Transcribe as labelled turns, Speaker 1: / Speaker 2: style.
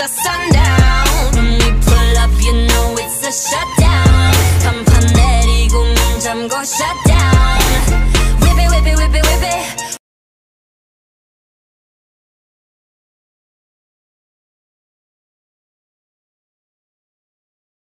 Speaker 1: It's a sundown. When we pull up you know it's a shutdown. 간판 내리고 문 잠궈 shutdown